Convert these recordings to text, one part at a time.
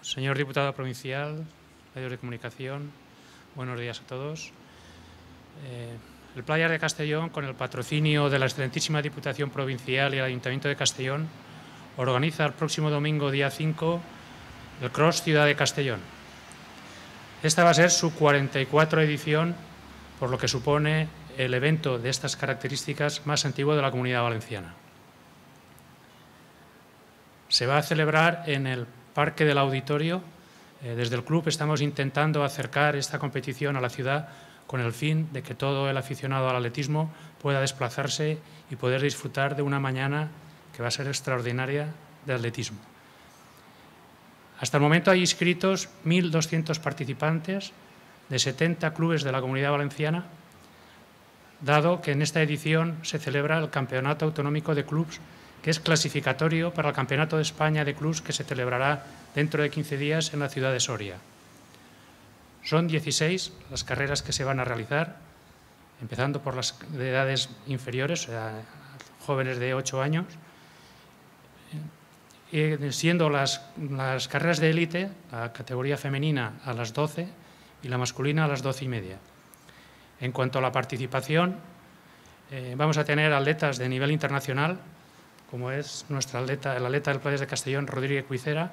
Señor diputado provincial, medios de comunicación, buenos días a todos. Eh, el Playas de Castellón, con el patrocinio de la excelentísima Diputación Provincial y el Ayuntamiento de Castellón, organiza el próximo domingo, día 5, el Cross Ciudad de Castellón. Esta va a ser su 44 edición, por lo que supone el evento de estas características más antiguo de la Comunidad Valenciana. Se va a celebrar en el Parque del Auditorio. Eh, desde el club estamos intentando acercar esta competición a la ciudad con el fin de que todo el aficionado al atletismo pueda desplazarse y poder disfrutar de una mañana que va a ser extraordinaria de atletismo. Hasta el momento hay inscritos 1.200 participantes de 70 clubes de la Comunidad Valenciana, dado que en esta edición se celebra el Campeonato Autonómico de Clubs que es clasificatorio para el Campeonato de España de Clubs que se celebrará dentro de 15 días en la ciudad de Soria. Son 16 las carreras que se van a realizar, empezando por las de edades inferiores, jóvenes de 8 años, siendo las, las carreras de élite, la categoría femenina a las 12 y la masculina a las 12 y media. En cuanto a la participación, eh, vamos a tener atletas de nivel internacional como es nuestra atleta, el atleta del Playas de Castellón, Rodríguez Cuicera,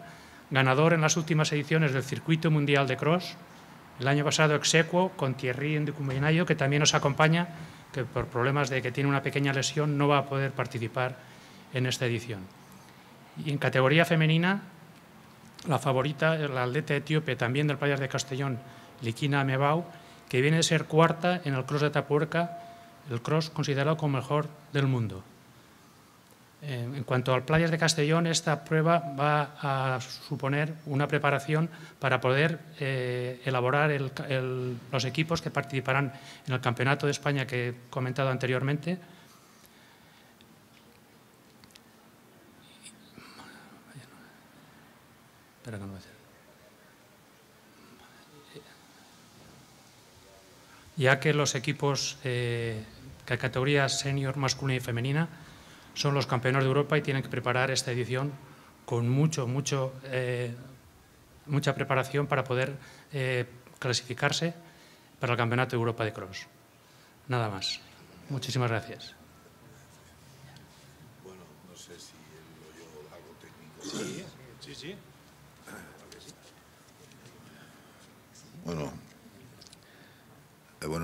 ganador en las últimas ediciones del Circuito Mundial de Cross, el año pasado execuo con Thierry Enducumenayo, que también nos acompaña, que por problemas de que tiene una pequeña lesión no va a poder participar en esta edición. Y en categoría femenina, la favorita, la atleta etíope también del Playas de Castellón, Likina Mebau, que viene a ser cuarta en el cross de Tapuerca, el cross considerado como mejor del mundo. Eh, en cuanto al Playas de Castellón, esta prueba va a suponer una preparación para poder eh, elaborar los equipos que participarán en el Campeonato de España que he comentado anteriormente. Ya que los equipos eh, de categorías senior masculina y femenina son los campeones de Europa y tienen que preparar esta edición con mucho, mucho, eh, mucha preparación para poder eh, clasificarse para el Campeonato de Europa de Cross. Nada más. Muchísimas gracias. Bueno, no sé si algo técnico. Sí, sí, sí. Bueno,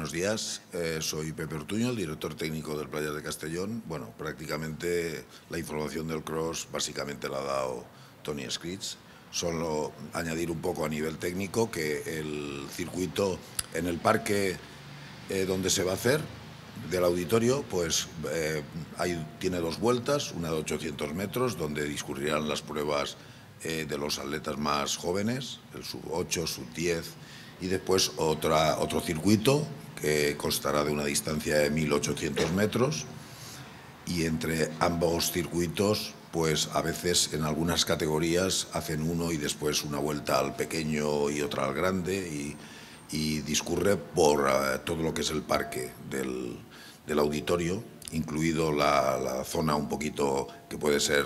buenos días, eh, soy Pepe Ortuño, el director técnico del Playas de Castellón. Bueno, prácticamente la información del cross básicamente la ha dado Tony Scritch. Solo añadir un poco a nivel técnico que el circuito en el parque eh, donde se va a hacer del auditorio, pues tiene dos vueltas, una de 800 metros, donde discurrirán las pruebas de los atletas más jóvenes, el sub 8, sub 10 y después otra, otro circuito que constará de una distancia de 1.800 metros. Y entre ambos circuitos pues a veces en algunas categorías hacen uno y después una vuelta al pequeño y otra al grande y, discurre por eh, todo lo que es el parque del, auditorio, incluido la, zona un poquito que puede ser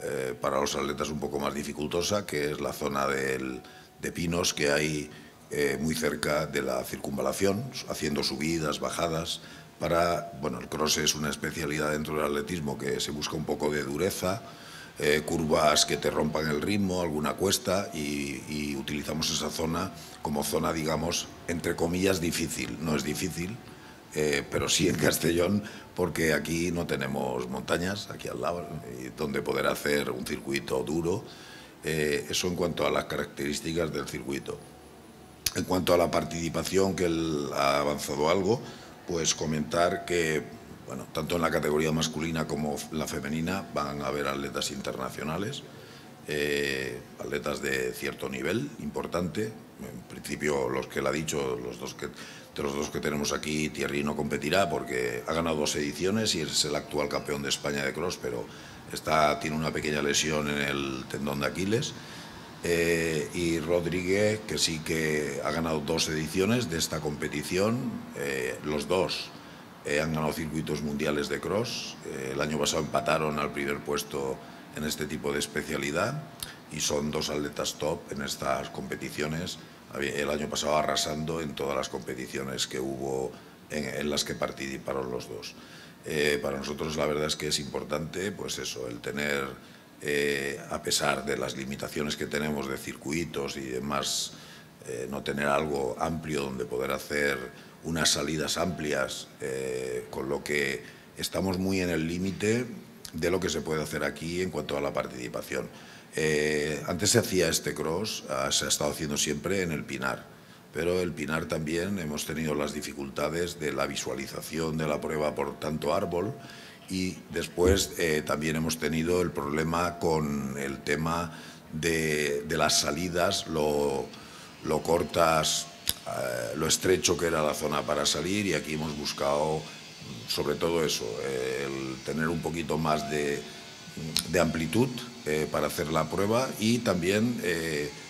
eh, para los atletas un poco más dificultosa, que es la zona de pinos que hay eh, muy cerca de la circunvalación, haciendo subidas, bajadas. Para, bueno, el cross es una especialidad dentro del atletismo que se busca un poco de dureza, eh, curvas que te rompan el ritmo, alguna cuesta y, utilizamos esa zona como zona, digamos, entre comillas, difícil. No es difícil, eh, pero sí en Castellón, porque aquí no tenemos montañas, aquí al lado, donde poder hacer un circuito duro. eso en cuanto a las características del circuito. En cuanto a la participación, que él ha avanzado algo, pues comentar que bueno, tanto en la categoría masculina como la femenina van a haber atletas internacionales, eh, atletas de cierto nivel importante. En principio, los que él ha dicho, los dos que, de los dos que tenemos aquí, Thierry no competirá porque ha ganado dos ediciones y es el actual campeón de España de cross, pero está, tiene una pequeña lesión en el tendón de Aquiles. Eh, y Rodríguez, que sí que ha ganado dos ediciones de esta competición. Eh, los dos eh, han ganado circuitos mundiales de cross. el año pasado empataron al primer puesto en este tipo de especialidad y son dos atletas top en estas competiciones. El año pasado arrasando en todas las competiciones que hubo en, las que participaron los dos. Eh, para nosotros la verdad es que es importante, pues eso, el tener, eh, a pesar de las limitaciones que tenemos de circuitos y demás, eh, no tener algo amplio donde poder hacer unas salidas amplias, con lo que estamos muy en el límite de lo que se puede hacer aquí en cuanto a la participación. antes se hacía este cross, ah, se ha estado haciendo siempre en el Pinar pero el Pinar también hemos tenido las dificultades de la visualización de la prueba por tanto árbol y después eh, también hemos tenido el problema con el tema de, las salidas, lo, cortas, eh, lo estrecho que era la zona para salir y aquí hemos buscado sobre todo eso, el tener un poquito más de, amplitud eh, para hacer la prueba y también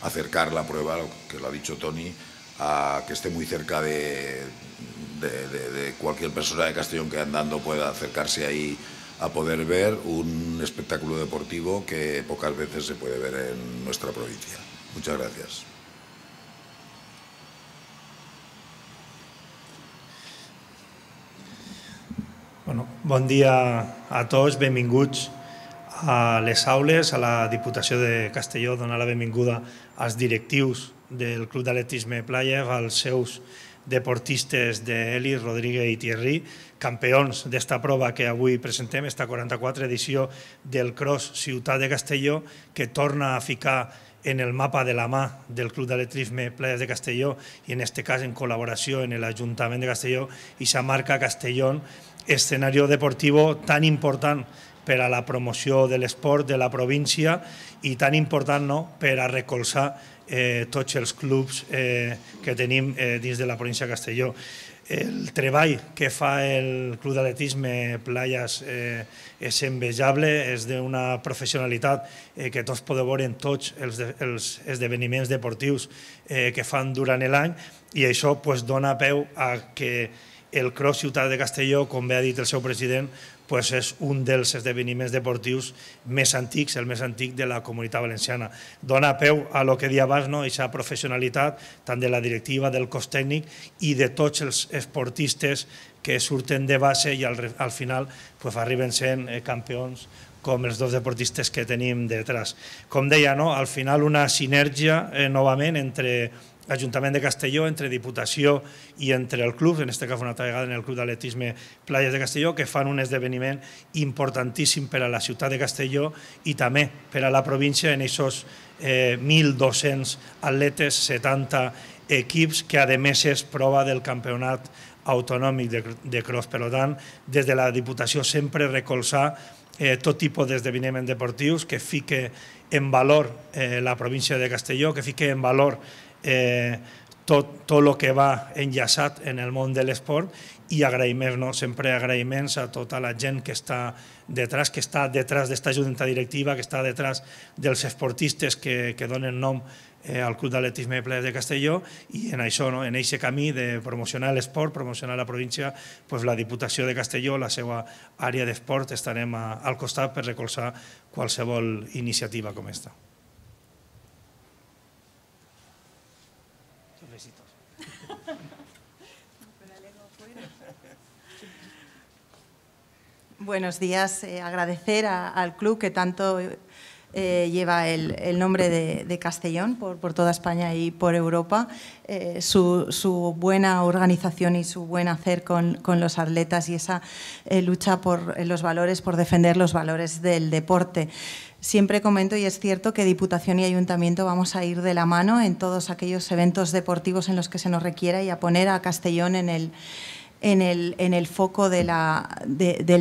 acercar la prueba, que lo ha dicho Tony, a que esté muy cerca de, cualquier persona de Castellón que andando pueda acercarse ahí a poder ver un espectáculo deportivo que pocas veces se puede ver en nuestra provincia. Muchas gracias. Bueno, bon dia a tots, benvinguts a les aules, a la Diputació de Castelló, donar la benvinguda als directius del Club d'Atletisme Playa, als seus deportistes d'Eli, Rodríguez i Thierry, campions d'esta prova que avui presentem, esta 44 edició del Cross Ciutat de Castelló, que torna a ficar en el mapa de la mà del Club d'Atletisme Playas de Castelló i en este cas en col·laboració en l'Ajuntament de Castelló i sa marca Castellón, escenari deportiu tan important per a la promoció de l'esport de la província i tan important no, per a recolzar eh, tots els clubs eh, que tenim eh, dins de la província de Castelló. El treball que fa el Club d'Atletisme Playas eh, és envejable, és d'una professionalitat eh, que tots podeu veure en tots els, els esdeveniments deportius eh, que fan durant l'any i això pues, dona peu a que el Cross Ciutat de Castelló, com bé ha dit el seu president, pues és un dels esdeveniments deportius més antics, el més antic de la comunitat valenciana. Dona peu a lo que dia abans, no? aquesta professionalitat tant de la directiva, del cos tècnic i de tots els esportistes que surten de base i al, al final pues, arriben sent eh, campions com els dos deportistes que tenim detrás. Com deia, no? al final una sinergia eh, novament entre Ajuntament de Castelló, entre Diputació i entre el club, en aquest cas una altra vegada en el Club d'Atletisme Playas de Castelló, que fan un esdeveniment importantíssim per a la ciutat de Castelló i també per a la província en aquests eh, 1.200 atletes, 70 equips, que a més és prova del campionat autonòmic de, de cross. Per tant, des de la Diputació sempre recolzar eh, tot tipus d'esdeveniments deportius que fique en valor eh, la província de Castelló, que fique en valor eh, tot, tot el que va enllaçat en el món de l'esport i agraïments, no? sempre agraïments a tota la gent que està detrás, que està detrás d'esta junta directiva, que està detrás dels esportistes que, que donen nom eh, al Club d'Atletisme Playas de Castelló i en això, no? en aquest camí de promocionar l'esport, promocionar la província, pues la Diputació de Castelló, la seva àrea d'esport, estarem a, al costat per recolzar qualsevol iniciativa com aquesta. Buenos días. Eh, agradecer al club que tanto eh, lleva el, nombre de, Castellón por, toda España y por Europa, eh, su, su, buena organización y su buen hacer con, los atletas y esa lucha por los valores, por defender los valores del deporte. Siempre comento, y es cierto, que Diputación y Ayuntamiento vamos a ir de la mano en todos aquellos eventos deportivos en los que se nos requiera y a poner a Castellón en el en el, foco del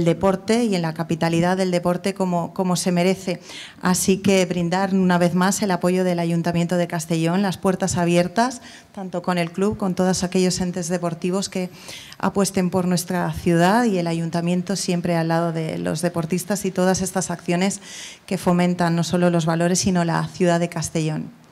deporte y en la capitalidad del deporte como, como se merece. Así que brindar una vez más el apoyo del Ayuntamiento de Castellón, las puertas abiertas, tanto con el club, con todos aquellos entes deportivos que apuesten por nuestra ciudad y el Ayuntamiento siempre al lado de los deportistas y todas estas acciones que fomentan no solo los valores, sino la ciudad de Castellón.